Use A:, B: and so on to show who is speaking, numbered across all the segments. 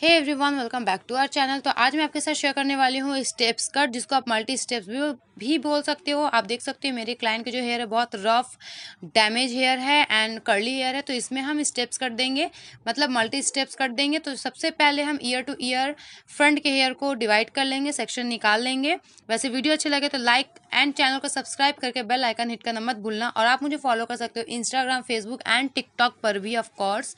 A: Hey everyone welcome back to our channel तो आज मैं आपके साथ शेयर करने वाली हूँ स्टेप्स कट जिसको आप मल्टी स्टेप्स भी भी बोल सकते हो। आप देख सकते हो मेरे क्लाइंट के जो हेयर है, बहुत रफ डैमेज हेयर है एंड कर्ली हेयर है तो इसमें हम स्टेप्स कट देंगे। मतलब मल्टी स्टेप्स कट देंगे तो सबसे पहले हम ईयर टू ईयर फ्रंट के हेयर को डिवाइड कर लेंगे सेक्शन निकाल लेंगे। वैसे वीडियो अच्छे लगे तो लाइक एंड चैनल को सब्सक्राइब करके बेल आइकन हिट करना मत भूलना और आप मुझे फॉलो कर सकते हो इंस्टाग्राम फेसबुक एंड टिकटॉक पर भी ऑफकोर्स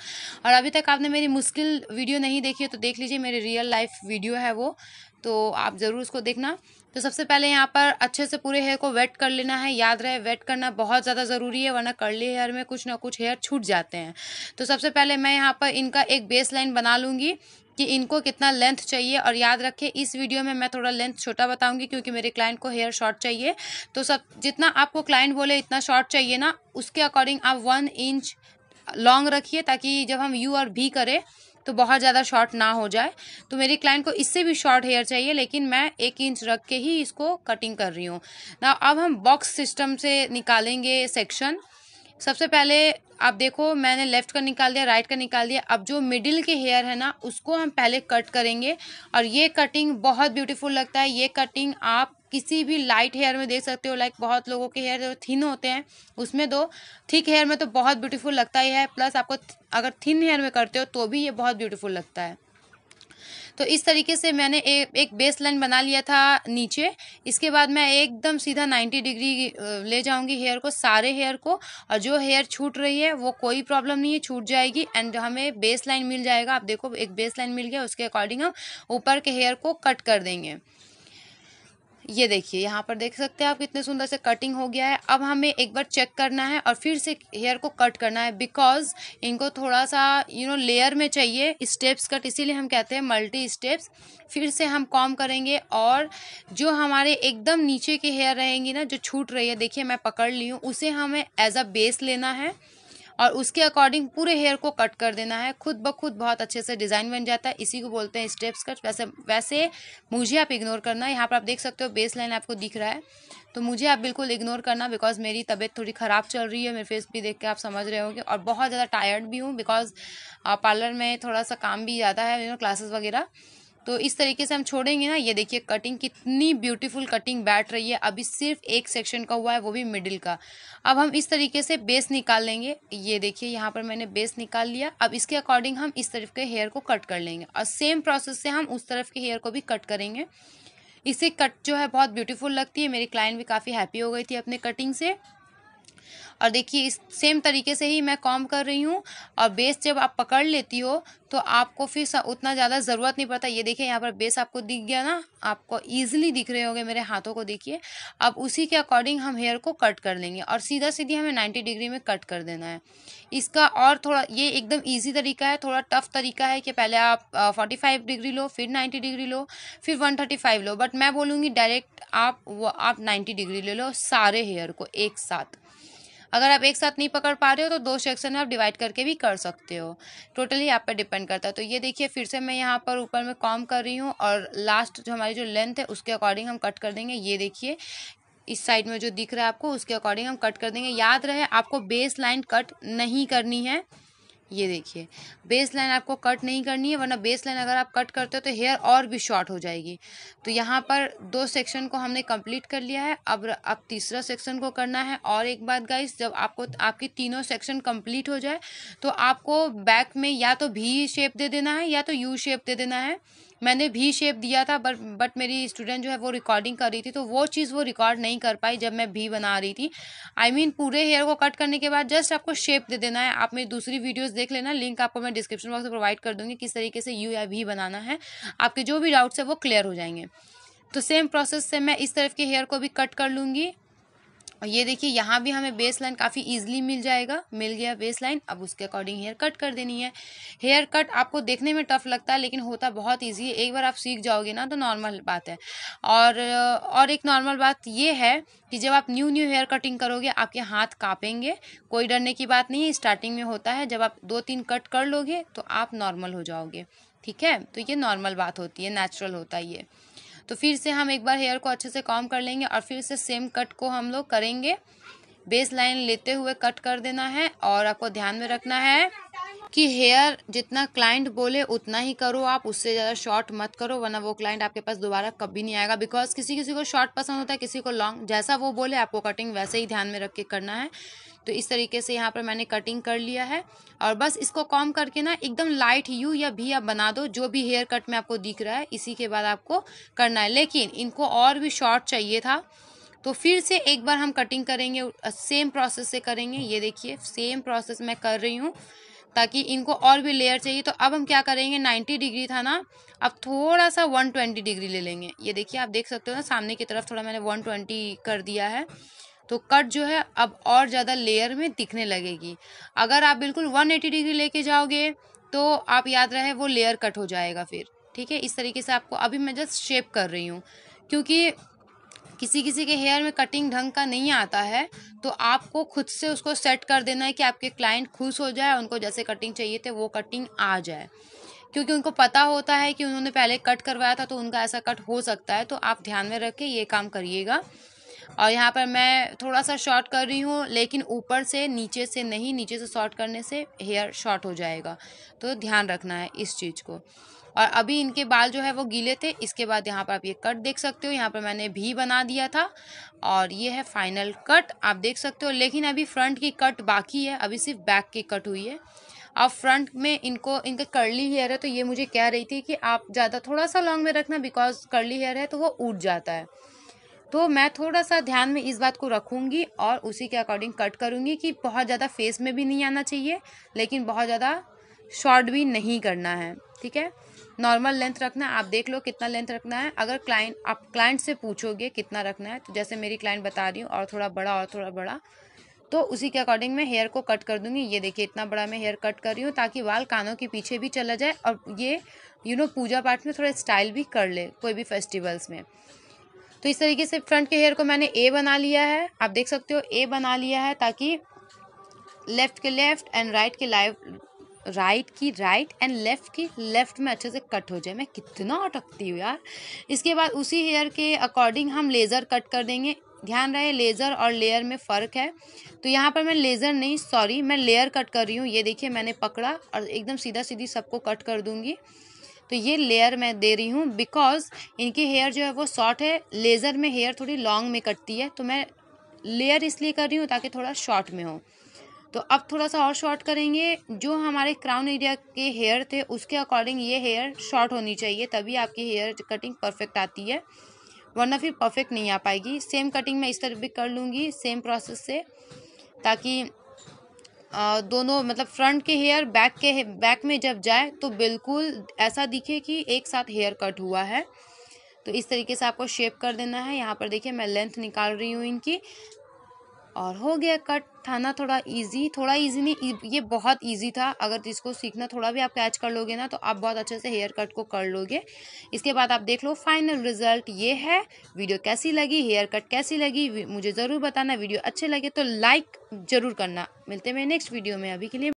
A: और अभी तक आपने मेरी मुश्किल वीडियो नहीं देखी तो देख लीजिए, मेरे रियल लाइफ वीडियो है वो तो आप ज़रूर उसको देखना। तो सबसे पहले यहाँ पर अच्छे से पूरे हेयर को वेट कर लेना है। याद रहे वेट करना बहुत ज़्यादा ज़रूरी है, वरना कर्ली हेयर में कुछ ना कुछ हेयर छूट जाते हैं। तो सबसे पहले मैं यहाँ पर इनका एक बेस लाइन बना लूँगी कि इनको कितना लेंथ चाहिए। और याद रखें, इस वीडियो में मैं थोड़ा लेंथ छोटा बताऊँगी, क्योंकि मेरे क्लाइंट को हेयर शॉर्ट चाहिए। तो सब, जितना आपको क्लाइंट बोले, इतना शॉर्ट चाहिए ना। उसके अकॉर्डिंग आप वन इंच लॉन्ग रखिए, ताकि जब हम यू और भी करें तो बहुत ज़्यादा शॉर्ट ना हो जाए। तो मेरी क्लाइंट को इससे भी शॉर्ट हेयर चाहिए, लेकिन मैं एक इंच रख के ही इसको कटिंग कर रही हूँ। ना अब हम बॉक्स सिस्टम से निकालेंगे सेक्शन सबसे पहले आप देखो, मैंने लेफ़्ट का निकाल दिया राइट का निकाल दिया। अब जो मिडिल के हेयर है ना, उसको हम पहले कट करेंगे। और ये कटिंग बहुत ब्यूटीफुल लगता है। ये कटिंग आप किसी भी लाइट हेयर में देख सकते हो लाइक बहुत लोगों के हेयर जो थिन होते हैं उसमें दो थिक हेयर में तो बहुत ब्यूटीफुल लगता ही है प्लस आपको अगर थिन हेयर में करते हो तो भी ये बहुत ब्यूटीफुल लगता है। तो इस तरीके से मैंने ए, एक बेस लाइन बना लिया था नीचे। इसके बाद मैं एकदम सीधा 90 डिग्री ले जाऊँगी हेयर को सारे हेयर को और जो हेयर छूट रही है वो कोई प्रॉब्लम नहीं है छूट जाएगी एंड हमें बेस लाइन मिल जाएगा। आप देखो एक बेस लाइन मिल गया उसके अकॉर्डिंग हम ऊपर के हेयर को कट कर देंगे। ये देखिए, यहाँ पर देख सकते हैं आप कितने सुंदर से कटिंग हो गया है। अब हमें एक बार चेक करना है और फिर से हेयर को कट करना है बिकॉज़ इनको थोड़ा सा यू नो लेयर में चाहिए स्टेप्स कट इसीलिए हम कहते हैं मल्टी स्टेप्स फिर से हम कॉम करेंगे और जो हमारे एकदम नीचे के हेयर रहेंगी ना, जो छूट रही है, देखिए मैं पकड़ ली हूँ, उसे हमें एज अ बेस लेना है। और उसके अकॉर्डिंग पूरे हेयर को कट कर देना है। खुद ब खुद बहुत अच्छे से डिज़ाइन बन जाता है। इसी को बोलते हैं स्टेप्स कट वैसे वैसे मुझे आप इग्नोर करना। यहाँ पर आप देख सकते हो बेस लाइन आपको दिख रहा है। तो मुझे आप बिल्कुल इग्नोर करना बिकॉज़ मेरी तबीयत थोड़ी ख़राब चल रही है। मेरे फेस भी देख के आप समझ रहे होंगे। और बहुत ज़्यादा टायर्ड भी हूँ बिकॉज़ पार्लर में थोड़ा सा काम भी ज़्यादा है। क्लासेस वगैरह। तो इस तरीके से हम छोड़ेंगे ना, ये देखिए कटिंग कितनी ब्यूटीफुल कटिंग बैठ रही है। अभी सिर्फ़ एक सेक्शन का हुआ है, वो भी मिडिल का। अब हम इस तरीके से बेस निकाल लेंगे। ये देखिए, यहाँ पर मैंने बेस निकाल लिया। अब इसके अकॉर्डिंग हम इस तरफ़ के हेयर को कट कर लेंगे। और सेम प्रोसेस से हम उस तरफ़ के हेयर को भी कट करेंगे। इसे कट जो है बहुत ब्यूटीफुल लगती है। मेरी क्लाइंट भी काफ़ी हैप्पी हो गई थी अपने कटिंग से। और देखिए, इस सेम तरीके से ही मैं कॉम कर रही हूँ और बेस जब आप पकड़ लेती हो तो आपको फिर उतना ज़्यादा ज़रूरत नहीं पड़ता। ये देखिए, यहाँ पर बेस आपको दिख गया ना, आपको ईजिली दिख रहे होंगे मेरे हाथों को देखिए। अब उसी के अकॉर्डिंग हम हेयर को कट कर लेंगे और सीधा सीधी हमें नाइन्टी डिग्री में कट कर देना है। इसका और थोड़ा, ये एकदम ईजी तरीका है, थोड़ा टफ तरीका है कि पहले आप फोर्टी फाइव डिग्री लो, फिर नाइन्टी डिग्री लो, फिर वन थर्टी फाइव लो। बट मैं बोलूँगी डायरेक्ट आप वो, आप नाइन्टी डिग्री ले लो सारे हेयर को एक साथ। अगर आप एक साथ नहीं पकड़ पा रहे हो तो दो सेक्शन में आप डिवाइड करके भी कर सकते हो। टोटली आप पर डिपेंड करता है। तो ये देखिए, फिर से मैं यहाँ पर ऊपर में कॉम कर रही हूँ और लास्ट जो हमारी जो लेंथ है, उसके अकॉर्डिंग हम कट कर देंगे। ये देखिए, इस साइड में जो दिख रहा है आपको, उसके अकॉर्डिंग हम कट कर देंगे। याद रहे, आपको बेस लाइन कट नहीं करनी है। ये देखिए बेस लाइन आपको कट नहीं करनी है, वरना बेस लाइन अगर आप कट करते हो तो हेयर और भी शॉर्ट हो जाएगी। तो यहाँ पर दो सेक्शन को हमने कंप्लीट कर लिया है, अब अब तीसरा सेक्शन को करना है। और एक बात गाइस जब आपको, आपके तीनों सेक्शन कंप्लीट हो जाए तो आपको बैक में या तो भी शेप दे देना है या तो यू शेप दे देना है। मैंने भी शेप दिया था बट बट मेरी स्टूडेंट जो है वो रिकॉर्डिंग कर रही थी तो वो चीज़ वो रिकॉर्ड नहीं कर पाई जब मैं भी बना रही थी। आई I मीन mean, पूरे हेयर को कट करने के बाद जस्ट आपको शेप दे देना है। आप मेरी दूसरी वीडियोज़ देख लेना लिंक आपको मैं डिस्क्रिप्शन बॉक्स में प्रोवाइड कर दूँगी किस तरीके से यू या भी बनाना है। आपके जो भी डाउट्स है वो क्लियर हो जाएँगे। तो सेम प्रोसेस से मैं इस तरफ़ के हेयर को भी कट कर लूँगी। और ये देखिए, यहाँ भी हमें बेस लाइन काफ़ी ईजिली मिल जाएगा। मिल गया बेस लाइन अब उसके अकॉर्डिंग हेयर कट कर देनी है। हेयर कट आपको देखने में टफ लगता है, लेकिन होता बहुत ईजी है। एक बार आप सीख जाओगे ना तो नॉर्मल बात है। और और एक नॉर्मल बात ये है कि जब आप न्यू न्यू हेयर कटिंग करोगे, आपके हाथ काँपेंगे। कोई डरने की बात नहीं है स्टार्टिंग में होता है। जब आप दो तीन कट कर लोगे तो आप नॉर्मल हो जाओगे। ठीक है? तो ये नॉर्मल बात होती है नेचुरल होता है ये। तो फिर से हम एक बार हेयर को अच्छे से कॉम कर लेंगे और फिर से सेम कट को हम लोग करेंगे। बेस लाइन लेते हुए कट कर देना है और आपको ध्यान में रखना है। आपकी हेयर जितना क्लाइंट बोले, उतना ही करो आप, उससे ज़्यादा शॉर्ट मत करो, वरना वो क्लाइंट आपके पास दोबारा कभी नहीं आएगा। बिकॉज़ किसी किसी को शॉर्ट पसंद होता है, किसी को लॉन्ग जैसा वो बोले, आपको कटिंग वैसे ही ध्यान में रख के करना है। तो इस तरीके से यहाँ पर मैंने कटिंग कर लिया है। और बस इसको कॉम करके ना, एकदम लाइट यू या भी आप बना दो, जो भी हेयर कट में आपको दिख रहा है, इसी के बाद आपको करना है। लेकिन इनको और भी शॉर्ट चाहिए था तो फिर से एक बार हम कटिंग करेंगे सेम प्रोसेस से करेंगे। ये देखिए सेम प्रोसेस मैं कर रही हूँ। ताकि इनको और भी लेयर चाहिए। तो अब हम क्या करेंगे? 90 डिग्री था ना, अब थोड़ा सा 120 डिग्री ले लेंगे। ये देखिए, आप देख सकते हो ना, सामने की तरफ़ थोड़ा मैंने 120 कर दिया है। तो कट जो है, अब और ज़्यादा लेयर में दिखने लगेगी। अगर आप बिल्कुल 180 डिग्री लेके जाओगे तो आप याद रहे, वो लेयर कट हो जाएगा फिर। ठीक है? इस तरीके से आपको, अभी मैं जस्ट शेप कर रही हूँ। क्योंकि किसी किसी के हेयर में कटिंग ढंग का नहीं आता है तो आपको खुद से उसको सेट कर देना है कि आपके क्लाइंट खुश हो जाए, उनको जैसे कटिंग चाहिए थे, वो कटिंग आ जाए। क्योंकि उनको पता होता है कि उन्होंने पहले कट करवाया था तो उनका ऐसा कट हो सकता है तो आप ध्यान में रख के ये काम करिएगा। और यहाँ पर मैं थोड़ा सा शॉर्ट कर रही हूँ, लेकिन ऊपर से, नीचे से नहीं, नीचे से शॉर्ट करने से हेयर शॉर्ट हो जाएगा। तो ध्यान रखना है इस चीज़ को। और अभी इनके बाल जो है वो गीले थे, इसके बाद यहाँ पर आप ये कट देख सकते हो। यहाँ पर मैंने भी बना दिया था और ये है फाइनल कट आप देख सकते हो। लेकिन अभी फ्रंट की कट बाकी है, अभी सिर्फ़ बैक की कट हुई है। अब फ्रंट में इनको, इनका कर्ली हेयर है तो ये मुझे कह रही थी कि आप ज़्यादा थोड़ा सा लॉन्ग में रखना बिकॉज़ कर्ली हेयर है तो वो उठ जाता है। तो मैं थोड़ा सा ध्यान में इस बात को रखूँगी और उसी के अकॉर्डिंग कट करूँगी कि बहुत ज़्यादा फेस में भी नहीं आना चाहिए, लेकिन बहुत ज़्यादा शॉर्ट भी नहीं करना है, ठीक है? नॉर्मल लेंथ रखना है, आप देख लो कितना लेंथ रखना है। अगर क्लाइंट, आप क्लाइंट से पूछोगे कितना रखना है तो जैसे मेरी क्लाइंट बता रही हूँ, और थोड़ा बड़ा, और थोड़ा बड़ा तो उसी के अकॉर्डिंग मैं हेयर को कट कर दूँगी। ये देखिए, इतना बड़ा मैं हेयर कट कर रही हूँ, ताकि बाल कानों के पीछे भी चला जाए, और ये यू नो पूजा पाठ में थोड़ा स्टाइल भी कर ले, कोई भी फेस्टिवल्स में। तो इस तरीके से फ्रंट के हेयर को मैंने ए बना लिया है। आप देख सकते हो ए बना लिया है, ताकि लेफ़्ट के लेफ़्ट एंड राइट के लाइव राइट की राइट एंड लेफ़्ट की लेफ़्ट में अच्छे से कट हो जाए। मैं कितना अटकती हूँ यार। इसके बाद उसी हेयर के अकॉर्डिंग हम लेज़र कट कर देंगे। ध्यान रहे लेज़र और लेयर में फ़र्क है। तो यहाँ पर मैं लेज़र नहीं सॉरी मैं लेयर कट कर रही हूँ। ये देखिए, मैंने पकड़ा और एकदम सीधा सीधी सबको कट कर दूँगी। तो ये लेयर मैं दे रही हूँ बिकॉज़ इनकी हेयर जो है वो शॉर्ट है। लेज़र में हेयर थोड़ी लॉन्ग में कटती है। तो मैं लेयर इसलिए कर रही हूँ ताकि थोड़ा शॉर्ट में हो। तो अब थोड़ा सा और शॉर्ट करेंगे। जो हमारे क्राउन एरिया के हेयर थे, उसके अकॉर्डिंग ये हेयर शॉर्ट होनी चाहिए, तभी आपकी हेयर कटिंग परफेक्ट आती है। वरना फिर परफेक्ट नहीं आ पाएगी। सेम कटिंग मैं इस तरह भी कर लूँगी सेम प्रोसेस से, ताकि दोनों मतलब फ्रंट के हेयर बैक के बैक में जब जाए तो बिल्कुल ऐसा दिखे कि एक साथ हेयर कट हुआ है। तो इस तरीके से आपको शेप कर देना है। यहाँ पर देखिए मैं लेंथ निकाल रही हूँ इनकी। और हो गया कट। था ना थोड़ा इजी थोड़ा इजी नहीं, ये बहुत इजी था। अगर इसको सीखना थोड़ा भी आप कैच कर लोगे ना तो आप बहुत अच्छे से हेयर कट को कर लोगे। इसके बाद आप देख लो फाइनल रिज़ल्ट ये है। वीडियो कैसी लगी हेयर कट कैसी लगी मुझे ज़रूर बताना। वीडियो अच्छे लगे तो लाइक ज़रूर करना। मिलते हैं नेक्स्ट वीडियो में। अभी के लिए